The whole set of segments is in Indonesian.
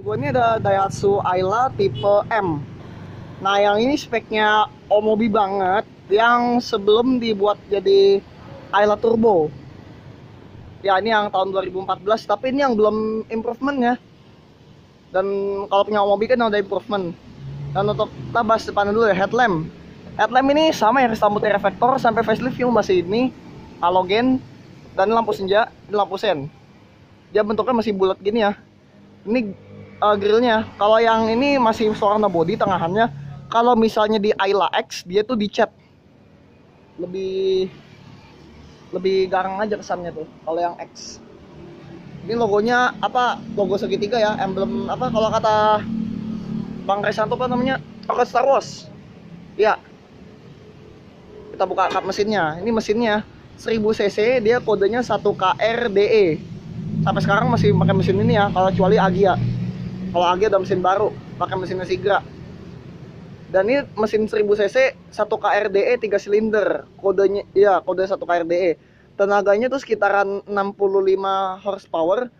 Gue ini ada Daihatsu Ayla tipe M. Nah yang ini speknya Omobi banget, yang sebelum dibuat jadi Ayla Turbo. Ya ini yang tahun 2014, tapi ini yang belum improvement ya. Dan kalau punya Omobi kan ada improvement. Dan untuk kita bahas depannya dulu ya, headlamp. Headlamp ini sama ya, lampu reflektor sampai facelift yang masih ini halogen dan lampu senja, ini lampu sen. Dia bentuknya masih bulat gini ya. Ini uh, grillnya. Kalau yang ini masih warna body tengahannya. Kalau misalnya di Ayla X dia tuh dicat lebih lebih garang aja kesannya tuh. Kalau yang X ini logonya apa? Logo segitiga ya, emblem apa? Kalau kata Bang Resanto apa namanya? Rocket Star Wars. Ya. Kita buka kap mesinnya. Ini mesinnya 1000 cc, dia kodenya 1KRDE. Sampai sekarang masih pakai mesin ini ya, kalau kecuali Agia. Kalau Agia ada mesin baru, pakai mesinnya Sigra. Dan ini mesin 1000 cc 1 KRDE 3 silinder. Kodenya ya, kode 1 KRDE. Tenaganya tuh sekitaran 65 horsepower.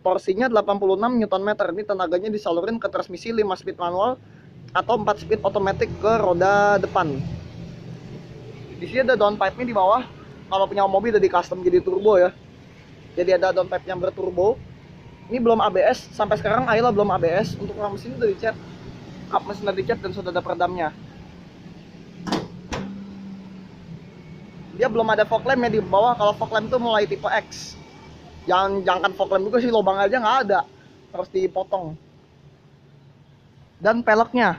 Torsinya 86 Nm. Ini tenaganya disalurin ke transmisi 5 speed manual atau 4 speed otomatis ke roda depan. Di sini ada downpipe-nya di bawah. Kalau punya mobil udah di custom jadi turbo ya. Jadi ada downpipe yang berturbo. Ini belum ABS, sampai sekarang Ayla belum ABS. Untuk ram mesin udah dicat. Kap mesin udah dicat dan sudah ada peredamnya. Dia belum ada fog lamp ya di bawah. Kalau fog lamp itu mulai tipe X. Jangan jangan fog lamp juga sih lubang aja nggak ada. Harus dipotong. Dan peleknya.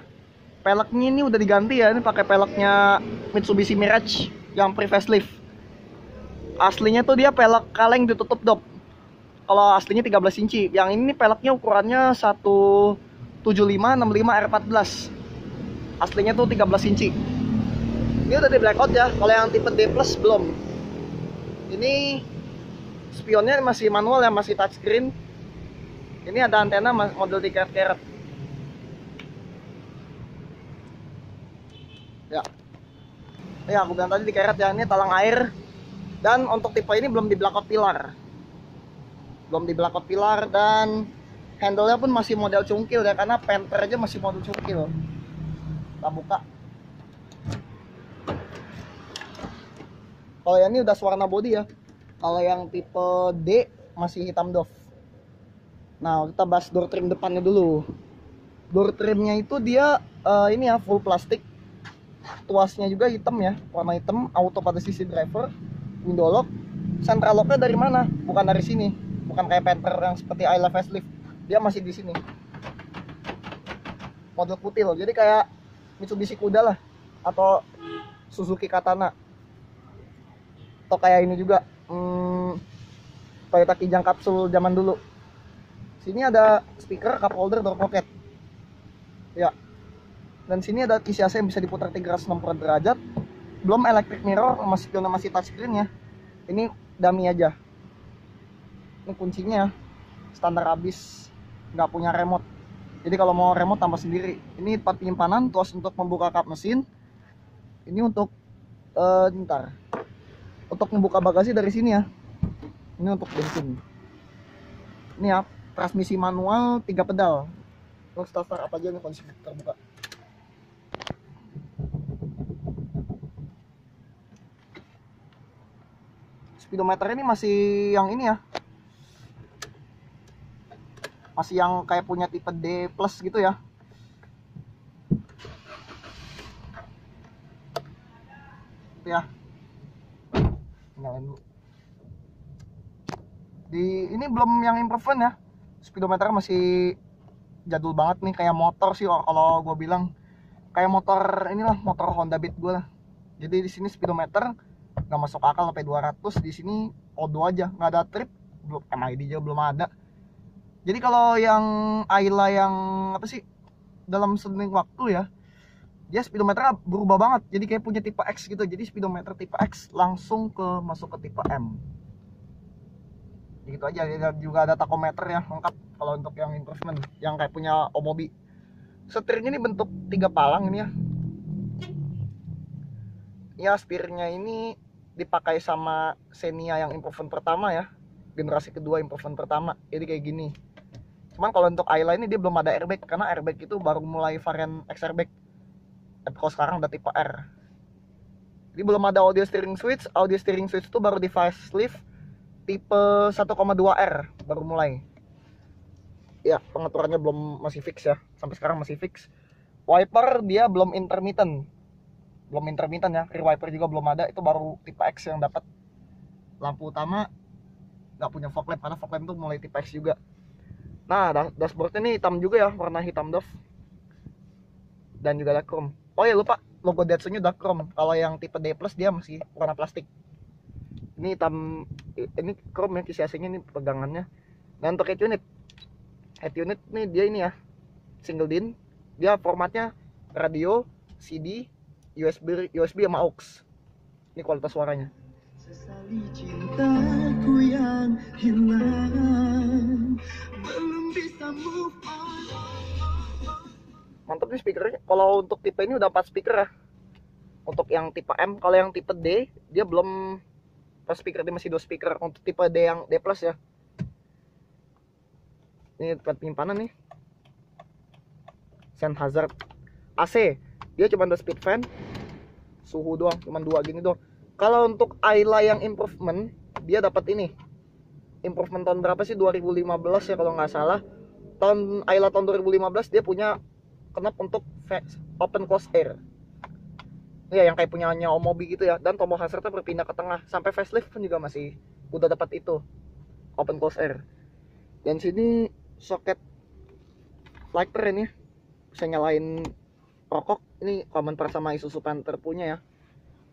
Peleknya ini udah diganti ya. Ini pakai peleknya Mitsubishi Mirage yang pre facelift. Aslinya tuh dia pelek kaleng ditutup dop. Kalau aslinya 13 inci. Yang ini peleknya ukurannya 175 65 R14. Aslinya tuh 13 inci. Ini udah di blackout ya. Kalau yang tipe D plus belum. Ini spionnya masih manual ya, masih touchscreen. Ini ada antena model 3 karat. Ya. Ya, aku bilang tadi di karat ya, ini talang air. Dan untuk tipe ini belum di blackout pilar. Belum di blackout pilar dan handle-nya pun masih model cungkil ya karena penter aja masih model cungkil. Kita buka. Kalau yang ini udah warna body ya. Kalau yang tipe D masih hitam doff. Nah, kita bahas door trim depannya dulu. Door trimnya itu dia uh, ini ya full plastik. Tuasnya juga hitam ya, warna hitam, auto pada sisi driver, window lock. Central locknya dari mana? Bukan dari sini. Bukan kayak Panther yang seperti I Love Facelift. Dia masih di sini. Model kutil. Jadi kayak Mitsubishi Kuda lah atau Suzuki Katana. Atau kayak ini juga hmm, Toyota Kijang kapsul zaman dulu. Sini ada speaker, cup holder, door pocket. Ya. Dan sini ada kisi AC yang bisa diputar 360 derajat. Belum electric mirror, masih masih touchscreen ya. Ini dummy aja. Ini kuncinya standar habis, nggak punya remote. Jadi kalau mau remote tambah sendiri. Ini tempat penyimpanan, tuas untuk membuka kap mesin. Ini untuk uh, ntar. Untuk membuka bagasi dari sini ya. Ini untuk bensin. Ini ya transmisi manual tiga pedal. Untuk starter apa aja nih kondisi terbuka. Speedometer ini masih yang ini ya masih yang kayak punya tipe D plus gitu ya. Ya. Nyalain di ini belum yang improvement ya. Speedometer masih jadul banget nih kayak motor sih kalau gue bilang. Kayak motor inilah motor Honda Beat gue lah. Jadi di sini speedometer nggak masuk akal sampai 200 di sini O2 aja. Nggak ada trip belum MID juga belum ada jadi kalau yang Ayla yang apa sih dalam seling waktu ya dia speedometer berubah banget. Jadi kayak punya tipe X gitu. Jadi speedometer tipe X langsung ke masuk ke tipe M. Gitu aja. Dia juga ada takometer ya lengkap kalau untuk yang improvement yang kayak punya Omobi. Setirnya ini bentuk tiga palang ini ya. Ya setirnya ini dipakai sama Xenia yang improvement pertama ya. Generasi kedua improvement pertama. Jadi kayak gini cuman kalau untuk Ayla ini dia belum ada airbag. Karena airbag itu baru mulai varian X airbag. Tapi kalau sekarang udah tipe R. Jadi belum ada audio steering switch. Audio steering switch itu baru di facelift tipe 1,2R baru mulai. Ya pengaturannya belum masih fix ya. Sampai sekarang masih fix. Wiper dia belum intermittent. Belum intermittent ya. Rear wiper juga belum ada. Itu baru tipe X yang dapat. Lampu utama nggak punya fog lamp karena fog lamp tuh mulai tipe X juga nah dashboard ini hitam juga ya warna hitam doff. Dan juga ada chrome. Oh ya lupa. Logo Datsun-nya udah chrome. Kalau yang tipe D plus dia masih warna plastik. Ini hitam ini chrome ya kisi ini pegangannya. Dan untuk head unit. Head unit nih dia ini ya single din dia formatnya radio CD USB USB sama aux. Ini kualitas suaranya. Sesali cintaku yang hilang bisa move on. Mantap nih speakernya. Kalau untuk tipe ini udah 4 speaker ya. Untuk yang tipe M Kalau yang tipe D Dia belum pas speaker dia masih 2 speaker. Untuk tipe D yang D plus ya. Ini tempat penyimpanan nih. Sennheiser AC Dia cuma ada speed fan. Suhu doang Cuma dua gini doang. Kalau untuk Ayla yang improvement dia dapat ini improvement tahun berapa sih? 2015 ya kalau nggak salah. Tahun Ayla tahun 2015 dia punya kenap untuk open close air. Ya yang kayak punyanya Omobi gitu ya. Dan tombol hazardnya berpindah ke tengah. Sampai facelift pun juga masih udah dapat itu open close air. Dan sini soket lighter ini bisa nyalain rokok. Ini komentar sama Isuzu Panther punya ya.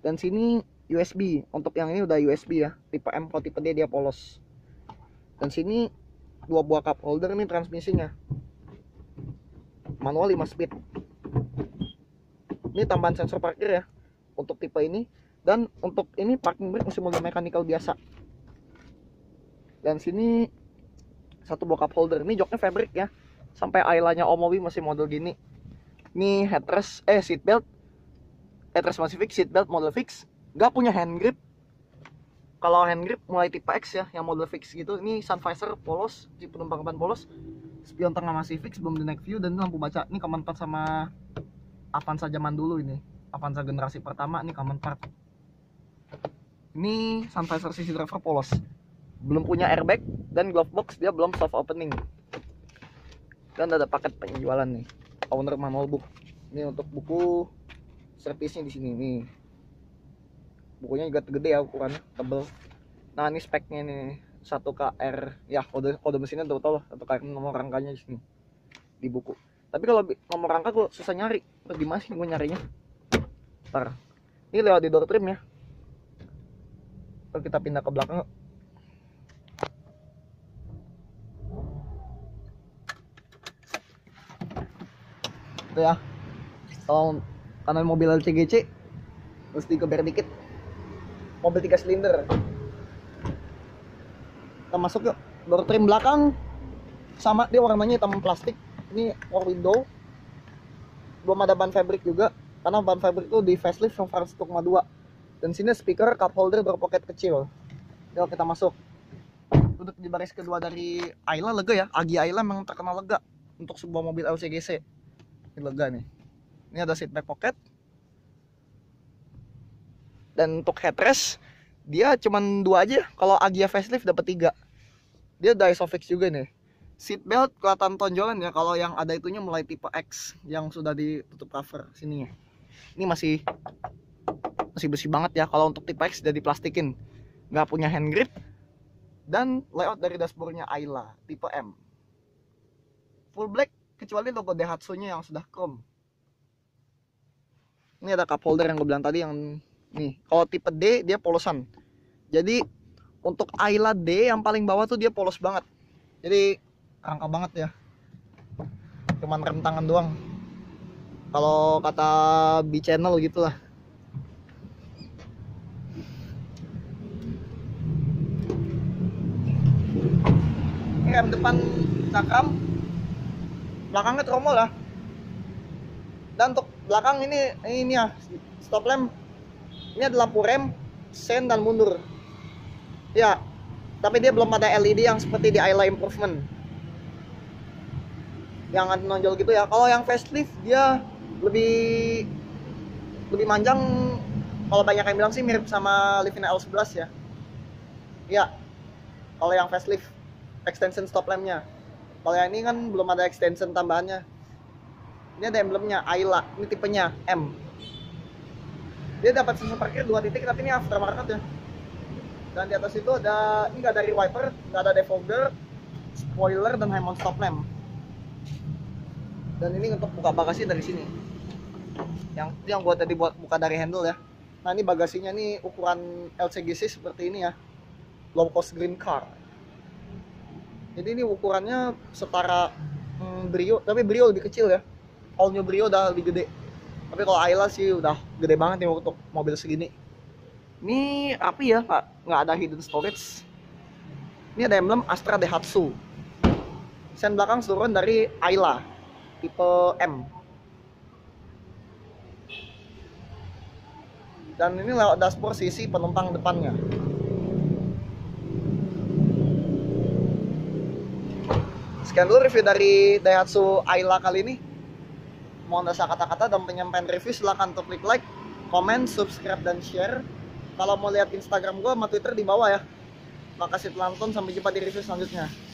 Dan sini USB untuk yang ini udah USB ya. Tipe M kalau tipe D dia polos dan sini dua buah cup holder nih transmisinya. Manual 5 speed. Ini tambahan sensor parkir ya untuk tipe ini. Dan untuk ini parking brake masih model mechanical biasa. Dan sini satu buah cup holder. Ini joknya fabric ya. Sampai ailanya Omobi masih model gini. Ini headrest eh seat belt headrest masih fix seat belt model fix. Nggak punya hand grip kalau hand grip mulai tipe X ya yang model fix gitu. Ini sun visor polos di penumpang depan polos. Spion tengah masih fix belum di night view dan lampu baca. Ini part sama Avanza zaman dulu ini. Avanza generasi pertama ini common part. Ini sun visor sisi driver polos. Belum punya airbag dan glove box dia belum soft opening. Dan ada paket penjualan nih. Owner manual book. Ini untuk buku servisnya di sini nih bukunya juga gede ya ukurannya tebel. Nah ini speknya nih satu KR ya kode kode mesinnya udah tau lah satu KR nomor rangkanya di di buku. Tapi kalau nomor rangka gue susah nyari. Terus gimana sih gue nyarinya? Ntar. Ini lewat di door trim ya. Lalu kita pindah ke belakang itu ya. Kalau kanan mobil LCGC mesti keber dikit mobil tiga silinder. Kita masuk yuk. Door trim belakang. Sama dia warnanya hitam plastik. Ini power window. Belum ada ban fabric juga. Karena ban fabric itu di facelift yang versi 1.2 dan sini speaker cup holder berpoket kecil. Yuk kita masuk. Duduk di baris kedua dari Ayla lega ya. Agi Ayla memang terkenal lega untuk sebuah mobil LCGC ini lega nih. Ini ada seat back pocket dan untuk headrest dia cuman dua aja. Kalau Agia facelift dapat tiga. Dia ada isofix juga nih. Seat belt kelihatan tonjolan ya kalau yang ada itunya mulai tipe X yang sudah ditutup cover sininya. Ini masih masih bersih banget ya kalau untuk tipe X sudah diplastikin nggak punya hand grip. Dan layout dari dashboardnya Ayla tipe M. Full black kecuali logo Daihatsu nya yang sudah chrome. Ini ada cup holder yang gue bilang tadi yang nih kalau tipe D dia polosan. Jadi untuk Ayla D yang paling bawah tuh dia polos banget. Jadi rangka banget ya. Cuman rem tangan doang. Kalau kata B channel gitulah. Rem depan cakram. Belakangnya tromol lah dan untuk belakang ini ini ya stop lamp ini ada lampu rem sen dan mundur. Ya tapi dia belum ada LED yang seperti di Ayla Improvement. Yang nggak nonjol gitu ya. Kalau yang facelift dia lebih lebih manjang. Kalau banyak yang bilang sih mirip sama Livina L11 ya. Iya kalau yang facelift extension stop lampnya. Kalau yang ini kan belum ada extension tambahannya. Ini ada emblemnya Ayla. Ini tipenya M dia dapat sensor parkir dua titik tapi ini aftermarket ya. Dan di atas itu ada ini nggak dari wiper nggak ada defogger spoiler dan high mount stop lamp dan ini untuk buka bagasi dari sini. Yang yang gua tadi buat buka dari handle ya. Nah ini bagasinya nih ukuran LCGC seperti ini ya. Low cost green car. Jadi ini ukurannya setara hmm, Brio tapi Brio lebih kecil ya. All new Brio udah lebih gede tapi kalau Ayla sih udah gede banget nih untuk mobil segini. Ini api ya pak? Nggak ada hidden storage. Ini ada emblem Astra Daihatsu. Sen belakang turun dari Ayla tipe M. Dan ini lewat dashboard sisi penumpang depannya. Sekian dulu review dari Daihatsu Ayla kali ini mohon dasar kata-kata dan penyampaian review silahkan untuk klik like, comment, subscribe, dan share. Kalau mau lihat Instagram gue sama Twitter di bawah ya. Makasih telah nonton sampai jumpa di review selanjutnya